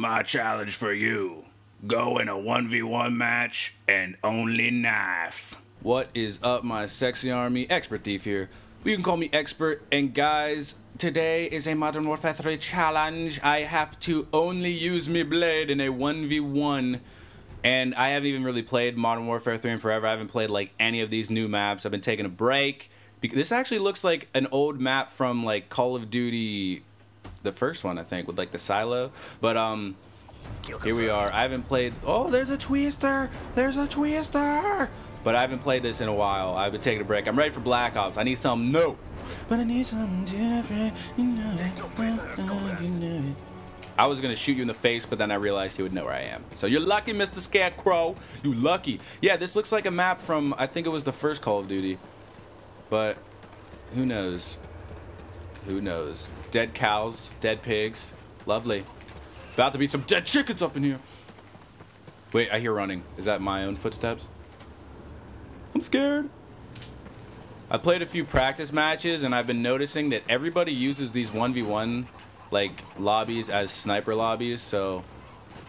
My challenge for you go in a 1v1 match and only knife. What is up, my sexy army? XpertThief here. You can call me Expert. And guys, today is a Modern Warfare 3 challenge. I have to only use me blade in a 1v1. And I haven't even really played Modern Warfare 3 in forever. I haven't played like any of these new maps. I've been taking a break. This actually looks like an old map from like Call of Duty, the first one I think, with like the silo. But um, here we are. I haven't played. Oh, there's a twister. There's a twister. But I haven't played this in a while. I've been taking a break. I'm ready for Black Ops. I need something new. But I need something different. You know. You know. I was gonna shoot you in the face, but then I realized he would know where I am. So you're lucky, Mr. Scarecrow. You lucky. Yeah, this looks like a map from I think it was the first Call of Duty. But who knows? Who knows? Dead cows, dead pigs. Lovely. About to be some dead chickens up in here. Wait, I hear running. Is that my own footsteps? I'm scared. I played a few practice matches and I've been noticing that everybody uses these 1v1 like lobbies as sniper lobbies, so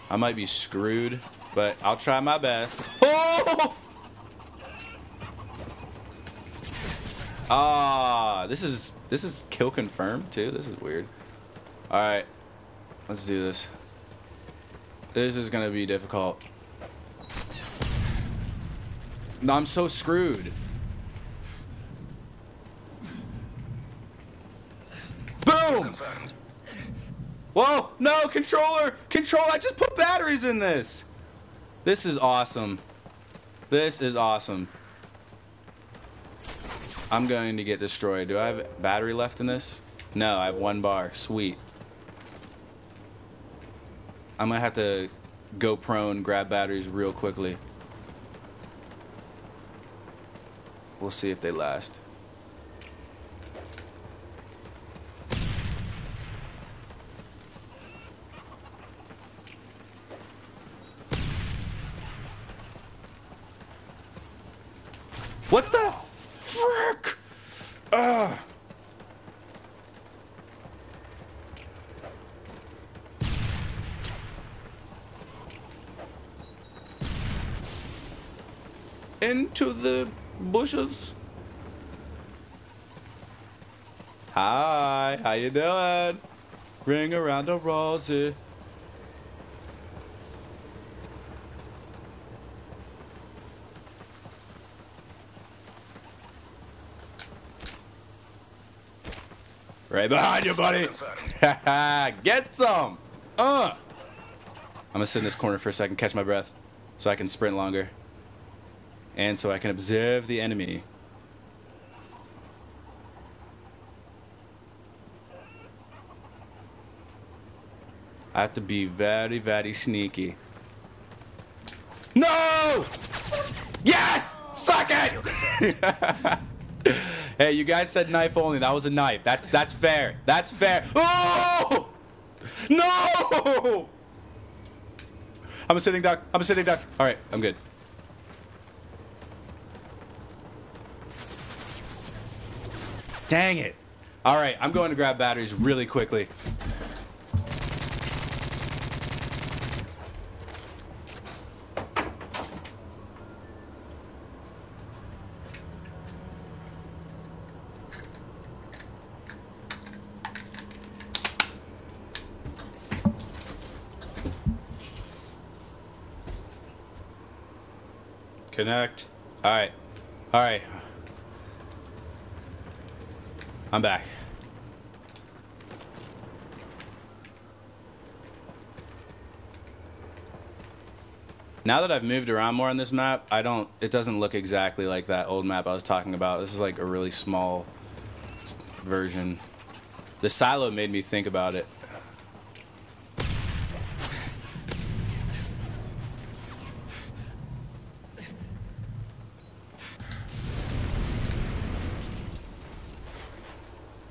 I might be screwed, but I'll try my best. Oh! Ah, this is this is kill confirmed too. This is weird. All right, let's do this. This is gonna be difficult. No, I'm so screwed. Boom! Whoa! No, controller! Control! I just put batteries in this! This is awesome. This is awesome. I'm going to get destroyed. Do I have battery left in this? No, I have one bar. Sweet. I'm gonna have to go prone, grab batteries real quickly. We'll see if they last. What the frick? Ugh. Ah. Into the bushes. Hi, how you doing? Ring around the rosy. Right behind you, buddy. Get some. Uh. I'm gonna sit in this corner for a second, catch my breath, so I can sprint longer. And so I can observe the enemy. I have to be very, very sneaky. No! Yes! Suck it! hey, you guys said knife only. That was a knife. That's that's fair. That's fair. Oh! No! I'm a sitting duck. I'm a sitting duck. All right, I'm good. Dang it. All right, I'm going to grab batteries really quickly. Connect. All right. All right. I'm back. Now that I've moved around more on this map, I don't, it doesn't look exactly like that old map I was talking about. This is like a really small version. The silo made me think about it.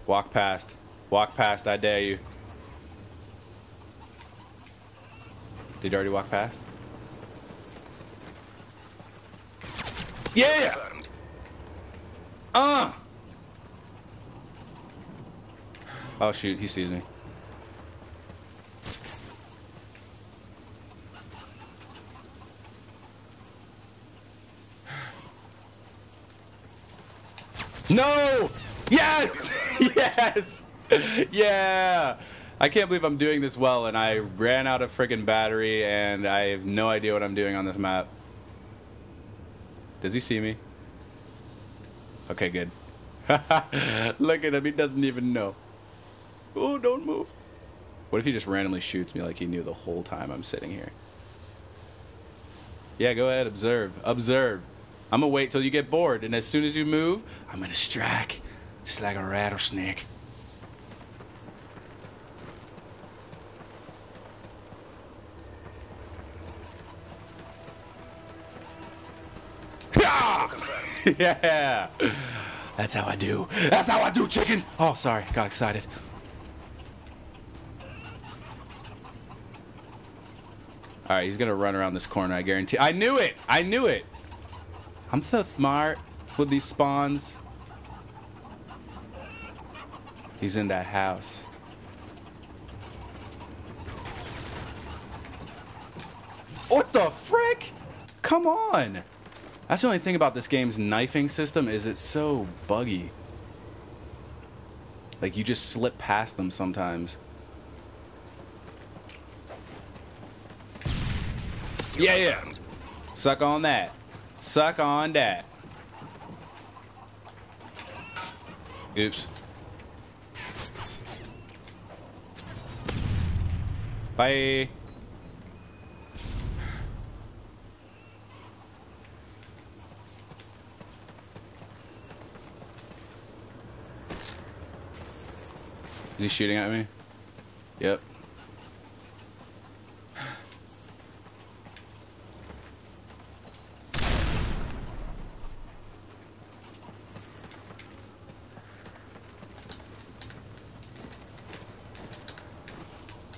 Walk past. Walk past, I dare you. Did you already walk past? Yeah! Ah! Uh. Oh shoot, he sees me. No! Yes! yes! yeah! I can't believe I'm doing this well, and I ran out of friggin' battery, and I have no idea what I'm doing on this map. Does he see me? Okay, good. Look at him, he doesn't even know. Oh, don't move. What if he just randomly shoots me like he knew the whole time I'm sitting here? Yeah, go ahead, observe. Observe. I'm gonna wait till you get bored, and as soon as you move, I'm gonna strike. Just like a rattlesnake. yeah. That's how I do. That's how I do, chicken. Oh, sorry. Got excited. All right, he's to run around this corner, I guarantee. I knew it. I knew it. I'm so smart with these spawns. He's in that house. What the frick? Come on. That's the only thing about this game's knifing system is it's so buggy. Like you just slip past them sometimes. Yeah, yeah. Suck on that. Suck on that. Oops. Bye. Is he shooting at me? Yep.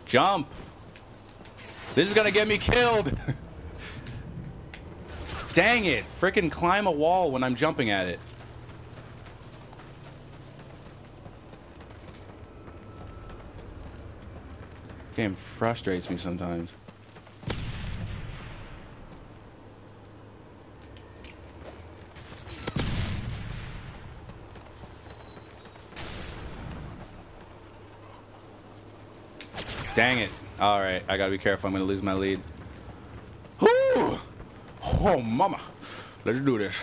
Jump! This is gonna get me killed! Dang it! Frickin' climb a wall when I'm jumping at it. Game frustrates me sometimes. Dang it. Alright, I gotta be careful. I'm gonna lose my lead. Whoo! Oh, mama. Let's do this.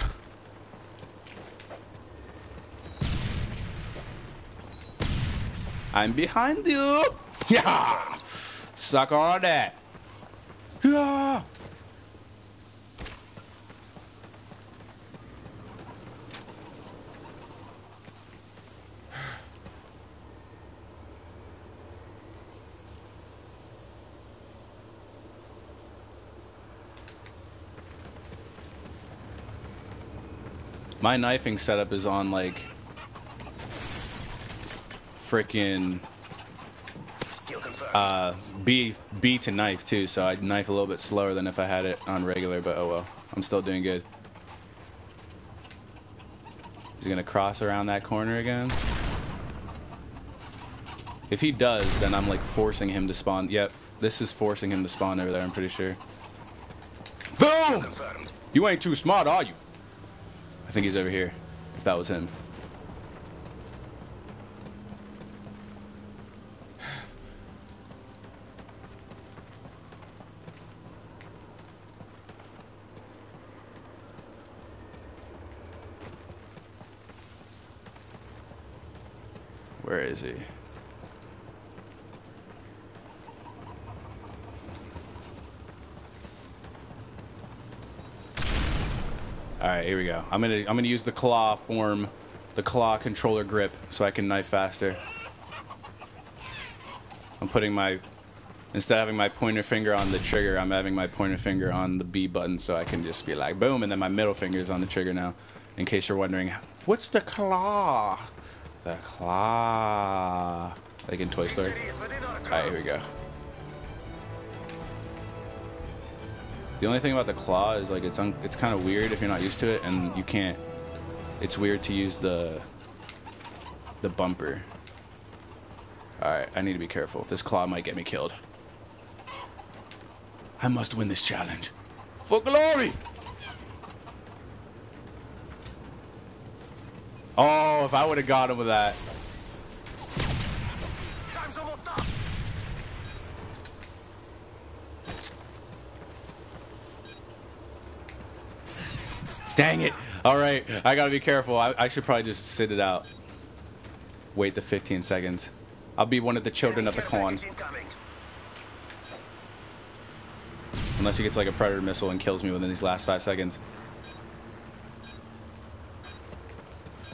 I'm behind you. Yeah! Suck on that. Yeah! My knifing setup is on like freaking uh, B B to knife too, so I knife a little bit slower than if I had it on regular. But oh well, I'm still doing good. He's gonna cross around that corner again. If he does, then I'm like forcing him to spawn. Yep, this is forcing him to spawn over there. I'm pretty sure. Boom! You ain't too smart, are you? I think he's over here. If that was him. Where is he? All right, here we go. I'm gonna I'm gonna use the claw form, the claw controller grip, so I can knife faster. I'm putting my instead of having my pointer finger on the trigger, I'm having my pointer finger on the B button, so I can just be like boom, and then my middle finger is on the trigger now. In case you're wondering, what's the claw? The claw, like in Toy Story. All right, here we go. The only thing about the claw is like it's it's kind of weird if you're not used to it, and you can't. It's weird to use the the bumper. All right, I need to be careful. This claw might get me killed. I must win this challenge for glory. Oh, if I would have got him with that. Dang it. All right, I gotta be careful. I, I should probably just sit it out. Wait the 15 seconds. I'll be one of the children of the corn. Unless he gets like a predator missile and kills me within these last five seconds.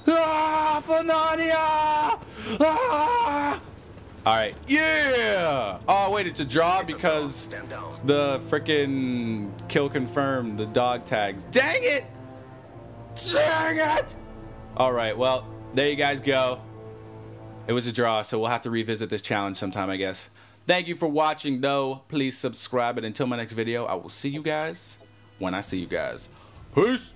Ah, Flanania! Ah! All right, yeah. Oh wait, it's a draw because the freaking kill confirmed the dog tags. Dang it! Dang it! All right, well there you guys go. It was a draw, so we'll have to revisit this challenge sometime, I guess. Thank you for watching, though. Please subscribe, and until my next video, I will see you guys when I see you guys. Peace!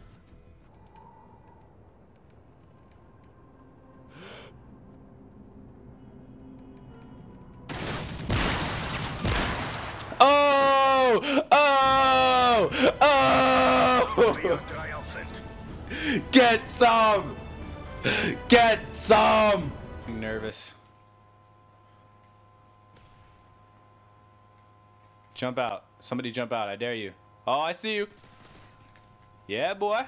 Get some! Get some! Nervous. Jump out. Somebody jump out. I dare you. Oh, I see you. Yeah, boy.